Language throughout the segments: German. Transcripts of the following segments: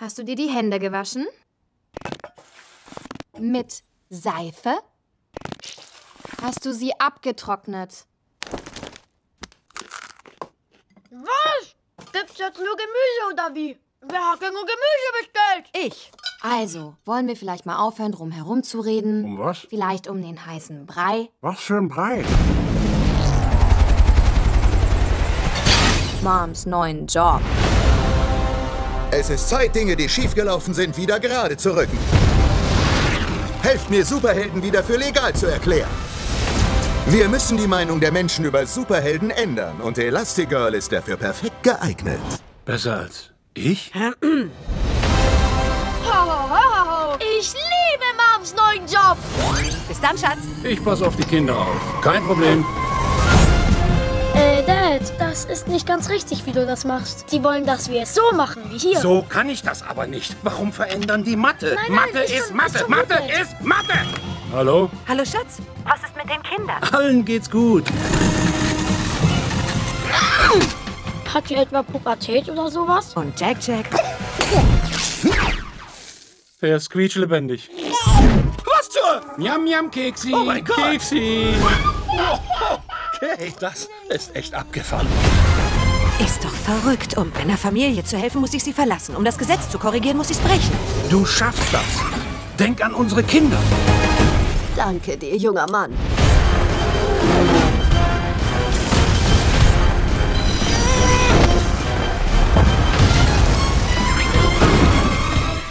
Hast du dir die Hände gewaschen? Mit Seife? Hast du sie abgetrocknet? Was? Gibt's jetzt nur Gemüse oder wie? Wer hat denn nur Gemüse bestellt? Ich. Also, wollen wir vielleicht mal aufhören, drum herum zu reden? Um was? Vielleicht um den heißen Brei? Was für ein Brei? Moms neuen Job. Es ist Zeit, Dinge, die schiefgelaufen sind, wieder gerade zu rücken. Helft mir, Superhelden wieder für legal zu erklären. Wir müssen die Meinung der Menschen über Superhelden ändern und Elastigirl ist dafür perfekt geeignet. Besser als ich? Ho, ho, ho, ho. Ich liebe Moms neuen Job. Bis dann, Schatz. Ich passe auf die Kinder auf. Kein Problem. Das ist nicht ganz richtig, wie du das machst. Die wollen, dass wir es so machen, wie hier. So kann ich das aber nicht. Warum verändern die Mathe? Nein, nein, Mathe ist ist schon- Mathe. ist Mathe gut. ist Mathe. Hallo? Hallo, Schatz. Was ist mit den Kindern? Allen geht's gut. Hat die etwa Pubertät oder sowas? Und Jack Jack? Er ist quietschlebendig. Was zur? Miam, miam, Keksi. Oh mein Gott. Keksi. Okay, das ist echt abgefahren. Ist doch verrückt. Um einer Familie zu helfen, muss ich sie verlassen. Um das Gesetz zu korrigieren, muss ich es brechen. Du schaffst das. Denk an unsere Kinder. Danke dir, junger Mann.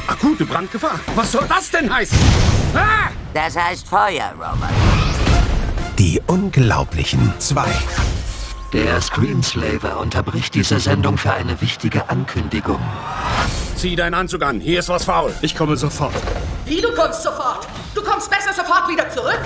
Akute Brandgefahr. Was soll das denn heißen? Ah! Das heißt Feuer, Robert. Die Unglaublichen 2. Der Screenslaver unterbricht diese Sendung für eine wichtige Ankündigung. Zieh deinen Anzug an. Hier ist was faul. Ich komme sofort. Wie du kommst sofort? Du kommst besser sofort wieder zurück?